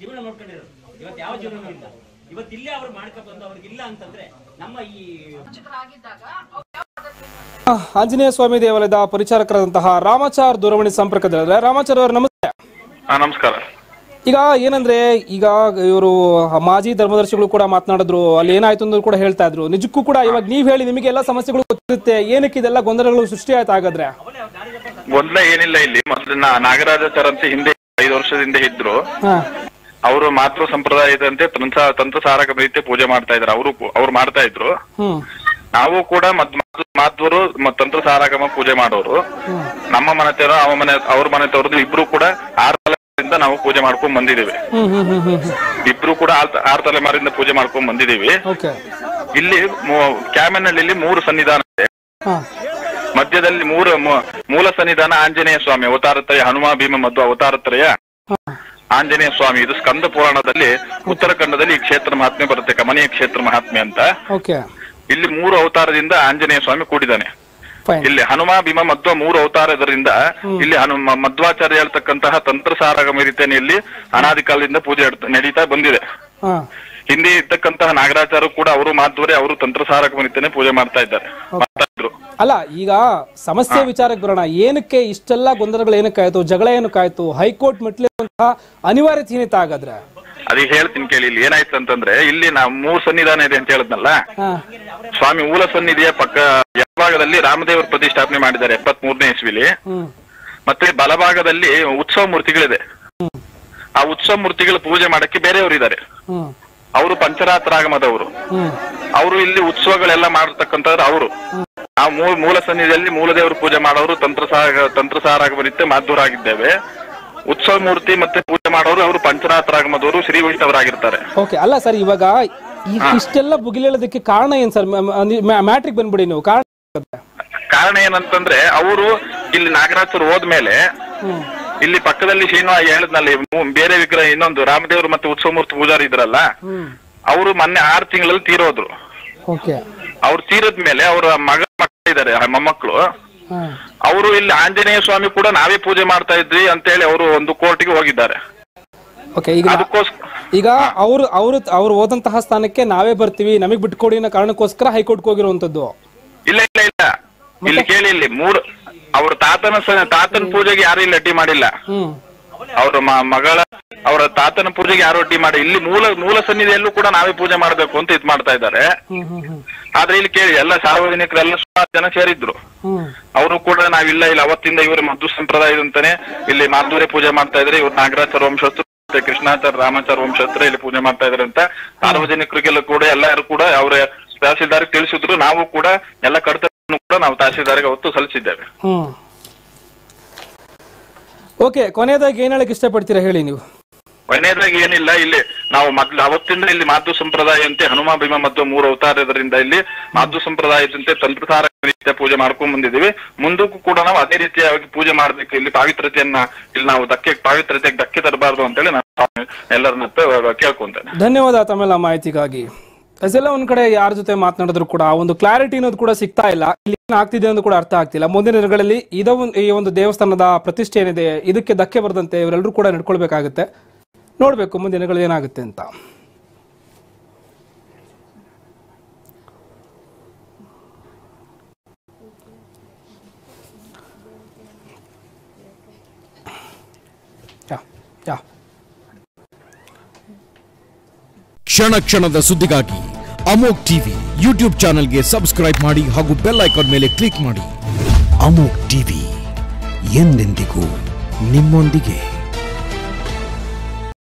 ಜೀವನ ನೋಡ್ಕೊಂಡಿರೋದು ಇವತ್ತು ಯಾವ ಜೀವನ ಇಲ್ಲ ಇವತ್ತು ಇಲ್ಲೇ ಅವ್ರು ಮಾಡ್ಕೊ ಬಂದು ಅವ್ರಿಗೆ ಇಲ್ಲ ಅಂತಂದ್ರೆ ನಮ್ಮ ಈ ಆಗಿದ್ದಾಗ ಅವ್ರು ಯಾವ ಪದ್ಧತಿ ಆ, ಆಂಜನೇಯ ಸ್ವಾಮಿ ದೇವಾಲಯದ ಪರಿಚಾರಕರಾದಂತಹ ರಾಮಾಚಾರ್ ದೂರವಾಣಿ ಸಂಪರ್ಕದಲ್ಲಿದ್ದಾರೆ. ರಾಮಾಚಾರ್ ಅವರು ನಮಸ್ತೆ. ನಮಸ್ಕಾರ. ಈಗ ಏನಂದ್ರೆ ಈಗ ಇವರು ಮಾಜಿ ಧರ್ಮದರ್ಶಿಗಳು ಕೂಡ ಮಾತನಾಡಿದ್ರು ಅಲ್ಲಿ ಏನಾಯ್ತು ಅಂತ ಕೂಡ ಹೇಳ್ತಾ ಇದ್ರು. ನಿಜಕ್ಕೂ ಕೂಡ ಇವಾಗ ನೀವ್ ಹೇಳಿ ನಿಮಗೆ ಎಲ್ಲ ಸಮಸ್ಯೆಗಳು ಗೊತ್ತಿರುತ್ತೆ. ಏನಕ್ಕೆ ಇದೆಲ್ಲ ಗೊಂದಲಗಳು ಸೃಷ್ಟಿ ಆಯ್ತು ಹಾಗಾದ್ರೆ? ಗೊಂದಲ ಏನಿಲ್ಲ ಇಲ್ಲಿ. ಮೊದಲು ನಾಗರಾಜ ನಾಗರಾಜಾಚಾರ್ ಅಂತ ಹಿಂದೆ ಐದು ವರ್ಷದಿಂದ ಇದ್ರು. ಅವರು ಮಾತೃ ಸಂಪ್ರದಾಯದಂತೆ ತಂತ್ರ ತಂತ್ರಸಾರಕ ರೀತಿ ಪೂಜೆ ಮಾಡ್ತಾ ಇದ್ರು. ಅವರು ಅವ್ರು ಮಾಡ್ತಾ ಇದ್ರು. ನಾವು ಕೂಡ ಮಾಧ್ವರು ತಂತ್ರ ಸಾರಾಗಮ ಪೂಜೆ ಮಾಡೋರು. ನಮ್ಮ ಮನೆತವರು ಅವ ಮನೆ ಅವ್ರ ಮನೆತವ್ರದ್ದು ಇಬ್ರು ಕೂಡ ಆರು ತಲೆಮಾರಿಂದ ನಾವು ಪೂಜೆ ಮಾಡ್ಕೊಂಡ್ ಬಂದಿದೀವಿ ಇಬ್ರು ಕೂಡ ಆರ್ ತಲೆಮಾರಿಂದ ಪೂಜೆ ಮಾಡ್ಕೊಂಡ್ ಬಂದಿದೀವಿ ಇಲ್ಲಿ ಕ್ಯಾಮೆನಲ್ಲಿ ಮೂರು ಸನ್ನಿಧಾನ ಇದೆ. ಮಧ್ಯದಲ್ಲಿ ಮೂರು ಮೂಲ ಸನ್ನಿಧಾನ ಆಂಜನೇಯ ಸ್ವಾಮಿ ಅವತಾರತ್ರಯ ಹನುಮ ಭೀಮ ಮತ್ತು ಅವತಾರತ್ರಯ ಆಂಜನೇಯ ಸ್ವಾಮಿ. ಇದು ಸ್ಕಂದ ಪುರಾಣದಲ್ಲಿ ಉತ್ತರಾಖಂಡದಲ್ಲಿ ಈ ಕ್ಷೇತ್ರ ಮಹಾತ್ಮೆ ಬರುತ್ತೆ ಕಮನೀಯ ಕ್ಷೇತ್ರ ಮಹಾತ್ಮೆ ಅಂತ. ಇಲ್ಲಿ ಮೂರು ಅವತಾರದಿಂದ ಆಂಜನೇಯ ಸ್ವಾಮಿ ಕೂಡಿದ್ದಾನೆ. ಇಲ್ಲಿ ಹನುಮ ಭೀಮ ಮಧ್ವ ಮೂರು ಅವತಾರದರಿಂದ ಇಲ್ಲಿ ಹನುಮ ಮಧ್ವಾಚಾರ್ಯ ಹೇಳ್ತಕ್ಕಂತಹ ತಂತ್ರಸಾರಗಮ ರೀತಿಯಲ್ಲಿ ಅನಾದಿ ಕಾಲದಿಂದ ಪೂಜೆ ನಡ್ತ- ಬಂದಿದೆ. ಹಿಂದೆ ಇರ್ತಕ್ಕಂತಹ ನಾಗರಾಚಾರ್ಯ ಕೂಡ ಅವರು ಮಾಧ್ವರೇ ಅವರು ತಂತ್ರಸಾರಕ ರೀತಿಯೇ ಪೂಜೆ ಮಾಡ್ತಾ ಇದ್ದಾರೆ. ಅಲ್ಲ ಈಗ ಸಮಸ್ಯೆ ವಿಚಾರಕ್ಕೆ ಬರೋಣ. ಏನಕ್ಕೆ ಇಷ್ಟೆಲ್ಲ ಗೊಂದಲಗಳು ಏನಕ್ಕಾಯ್ತು ಜಗಳ ಏನಕ್ಕಾಯ್ತು ಹೈಕೋರ್ಟ್ ಮೆಟ್ಲಿರುವಂತಹ ಅನಿವಾರ್ಯತೆ ಏನಿತ್ತು ಹಾಗಾದ್ರೆ ಅದೀಗ ಹೇಳ್ತೀನಿ ಕೇಳಿ ಇಲ್ಲಿ ಏನಾಯ್ತು ಅಂತಂದ್ರೆ ಇಲ್ಲಿ ನಾ ಮೂರ್ ಸನ್ನಿಧಾನ ಇದೆ ಅಂತ ಹೇಳದ್ನಲ್ಲ? ಸ್ವಾಮಿ ಮೂಲ ಸನ್ನಿಧಿಯ ಪಕ್ಕ ಎಡಭಾಗದಲ್ಲಿ ರಾಮದೇವರ ಪ್ರತಿಷ್ಠಾಪನೆ ಮಾಡಿದ್ದಾರೆ ಎಪ್ಪತ್ ಮೂರನೇ ಇಸ್ವಿಲಿ ಮತ್ತೆ ಬಲಭಾಗದಲ್ಲಿ ಉತ್ಸವ ಮೂರ್ತಿಗಳಿದೆ. ಆ ಉತ್ಸವ ಮೂರ್ತಿಗಳ ಪೂಜೆ ಮಾಡಕ್ಕೆ ಬೇರೆಯವರು ಇದ್ದಾರೆ. ಅವರು ಪಂಚರಾತ್ರಾಗಮದವರು. ಅವರು ಇಲ್ಲಿ ಉತ್ಸವಗಳೆಲ್ಲ ಮಾಡತಕ್ಕಂಥವ್ರು ಅವರು. ಆ ಮೂಲ ಮೂಲ ಸನ್ನಿಧಿಯಲ್ಲಿ ಮೂಲದೇವರು ಪೂಜೆ ಮಾಡೋರು ತಂತ್ರಸಾರ ತಂತ್ರಸಾರಾಗಿ ಬರುತ್ತೆ ಮಾಧ್ವರಾಗಿದ್ದೇವೆ ಉತ್ಸವ ಮೂರ್ತಿ ಮತ್ತೆ ಪೂಜೆ ಮಾಡೋರು ಅವರು ಪಂಚನಾಥರಾಗಮದವರು ಶ್ರೀ ವೈಷ್ಣವರಾಗಿರ್ತಾರೆ. ಓಕೆ ಅಲ್ಲ ಸರ್ ಇವಾಗ ಈ ಇಷ್ಟೆಲ್ಲ ಬುಗಿಲೇಳೋದಕ್ಕೆ ಕಾರಣ ಏನ್ ಸರ್ ಮ್ಯಾಟ್ರಿಕ್ ಬಂದ್ಬಿಡಿ ನೀವು ಕಾರಣ ಕಾರಣ ಏನಂತಂದ್ರೆ ಅವರು ಇಲ್ಲಿ ನಾಗರಾಜರು ಹೋದ್ಮೇಲೆ ಇಲ್ಲಿ ಪಕ್ಕದಲ್ಲಿ ಶ್ರೀನಿವಾಸ ಹೇಳದ್ನಲ್ಲ ಬೇರೆ ವಿಗ್ರಹ ಇನ್ನೊಂದು ರಾಮದೇವರು ಮತ್ತೆ ಉತ್ಸವ ಮೂರ್ತಿ ಪೂಜಾರಿ ಇದ್ರಲ್ಲ ಅವರು ಮೊನ್ನೆ ಆರು ತಿಂಗಳಲ್ಲಿ ತೀರೋದ್ರು. ಅವ್ರು ತೀರದ್ಮೇಲೆ ಅವರ ಮಗ ಮಕ್ಕಳಿದ್ದಾರೆ ಮೊಮ್ಮಕ್ಕಳು. ಅವರು ಇಲ್ಲಿ ಆಂಜನೇಯ ಸ್ವಾಮಿ ಕೂಡ ನಾವೇ ಪೂಜೆ ಮಾಡ್ತಾ ಇದ್ವಿ ಅಂತೇಳಿ ಅವರು ಒಂದು ಕೋರ್ಟ್ಗೆ ಹೋಗಿದ್ದಾರೆ. ಓಕೆ ಈಗ ಈಗ ಅವರು ಅವರು ಅವ್ರು ಹೋದಂತಹ ಸ್ಥಾನಕ್ಕೆ ನಾವೇ ಬರ್ತೀವಿ. ನಮಗ್ ಬಿಟ್ಕೊಡಿ ಅನ್ನೋ ಕಾರಣಕ್ಕೋಸ್ಕರ ಹೈಕೋರ್ಟ್ಗೆ ಹೋಗಿರುವಂತದ್ದು ಇಲ್ಲ ಇಲ್ಲ ಇಲ್ಲ. ಇಲ್ಲಿ ಕೇಳಿ ಇಲ್ಲಿ ಮೂರು ಅವ್ರ ತಾತನ ತಾತನ ಪೂಜೆಗೆ ಯಾರು ಇಲ್ಲಿ ಅಡ್ಡಿ ಮಾಡಿಲ್ಲ. ಹ್ಮ್. ಅವ್ರ ಮಗಳ ಅವರ ತಾತನ ಪೂಜೆಗೆ ಯಾರು ಅಡ್ಡಿ ಮಾಡಿ ಇಲ್ಲಿ ಮೂಲ ಮೂಲ ಸನ್ನಿಧಿಯಲ್ಲೂ ಕೂಡ ನಾವೇ ಪೂಜೆ ಮಾಡ್ಬೇಕು ಅಂತ ಇದ್ ಮಾಡ್ತಾ ಇದ್ದಾರೆ. ಆದ್ರೆ ಇಲ್ಲಿ ಕೇಳಿ ಎಲ್ಲ ಸಾರ್ವಜನಿಕರೆಲ್ಲ ಸುಮಾರು ಜನ ಸೇರಿದ್ರು. ಅವರು ಕೂಡ ನಾವಿಲ್ಲ ಇಲ್ಲ ಅವತ್ತಿಂದ ಇವರು ಮದ್ದು ಸಂಪ್ರದಾಯದಂತಾನೆ ಇಲ್ಲಿ ಮಾಧುರ್ಯ ಪೂಜೆ ಮಾಡ್ತಾ ಇದ್ರೆ ಇವ್ರು ನಾಗರಾಚಾರ ವಂಶಸ್ಥರು ಮತ್ತೆ ಕೃಷ್ಣಾಚಾರ ರಾಮಾಚಾರ ವಂಶಸ್ಥರು ಇಲ್ಲಿ ಪೂಜೆ ಮಾಡ್ತಾ ಇದಾರೆ ಅಂತ ಸಾರ್ವಜನಿಕರಿಗೆಲ್ಲ ಕೂಡ ಎಲ್ಲರೂ ಕೂಡ ಅವ್ರ ತಹಸೀಲ್ದಾರ್ ತಿಳಿಸಿದ್ರು. ನಾವು ಕೂಡ ಎಲ್ಲ ಕರ್ತವ್ಯ ಕೂಡ ನಾವು ತಹಸೀಲ್ದಾರ್ಗೆ ಅವತ್ತು ಸಲ್ಲಿಸಿದ್ದೇವೆ. ಓಕೆ ಕೊನೆಯದಾಗಿ ಏನ್ ಹೇಳಕ್ ಇಷ್ಟಪಡ್ತೀರಾ ಹೇಳಿ ನೀವು? ಕೊನೆಯದಾಗಿ ಏನಿಲ್ಲ ಇಲ್ಲಿ ನಾವು ಮೊದ್ಲು ಅವತ್ತಿಂದ ಇಲ್ಲಿ ಮಾಧು ಸಂಪ್ರದಾಯಂತೆ ಹನುಮ ಭೀಮ ಮತ್ತು ಮೂರು ಅವತಾರದರಿಂದ ಇಲ್ಲಿ ಮಾಧು ಸಂಪ್ರದಾಯದಂತೆ ತಂತ್ರಸಾರ ರೀತಿಯ ಪೂಜೆ ಮಾಡ್ಕೊಂಡ್ ಬಂದಿದ್ದೀವಿ. ಮುಂದಕ್ಕೂ ಕೂಡ ನಾವು ಅದೇ ರೀತಿಯಾಗಿ ಪೂಜೆ ಮಾಡ್ಬೇಕು ಇಲ್ಲಿ ಪಾವಿತ್ರತೆಯನ್ನ ಇಲ್ಲಿ ನಾವು ಧಕ್ಕೆ ಪಾವಿತ್ರತೆಗೆ ಧಕ್ಕೆ ತರಬಾರ್ದು ಅಂತೇಳಿ ನಾನು ಎಲ್ಲರನ್ನ ಮತ್ತೆ ಕೇಳ್ಕೊಂತೇನೆ. ಧನ್ಯವಾದ ತಮ್ಮೆಲ್ಲ ಮಾಹಿತಿಗಾಗಿ. ಅದೆಲ್ಲ ಒಂದ್ ಕಡೆ ಯಾರ ಜೊತೆ ಮಾತನಾಡಿದ್ರು ಕೂಡ ಒಂದು ಕ್ಲಾರಿಟಿ ಅನ್ನೋದು ಕೂಡ ಸಿಗ್ತಾ ಇಲ್ಲ ಇಲ್ಲಿ. ಆಗ್ತಿದೆ ಅಂತ ಕೂಡ ಅರ್ಥ ಆಗ್ತಿಲ್ಲ. ಮುಂದಿನ ದಿನಗಳಲ್ಲಿ ಇದೊಂದು ಈ ಒಂದು ದೇವಸ್ಥಾನದ ಪ್ರತಿಷ್ಠೆ ಏನಿದೆ, ಇದಕ್ಕೆ ಧಕ್ಕೆ ಬರದಂತೆ ಇವರೆಲ್ಲರೂ ಕೂಡ ನಡ್ಕೊಳ್ಬೇಕಾಗುತ್ತೆ. ನೋಡಬೇಕು ಮುಂದಿನ ದಿನಗಳಲ್ಲಿ ಏನಾಗುತ್ತೆ ಅಂತ. ಕ್ಷಣ ಕ್ಷಣದ ಸುದ್ದಿಗಾಗಿ ಅಮೋಕ್ ಟಿವಿ ಯೂಟ್ಯೂಬ್ ಚಾನೆಲ್ಗೆ ಸಬ್ಸ್ಕ್ರೈಬ್ ಮಾಡಿ ಹಾಗೂ ಬೆಲ್ ಐಕಾನ್ ಮೇಲೆ ಕ್ಲಿಕ್ ಮಾಡಿ. ಅಮೋಕ್ ಟಿವಿ ಎಂದೆಂದಿಗೂ ನಿಮ್ಮೊಂದಿಗೆ.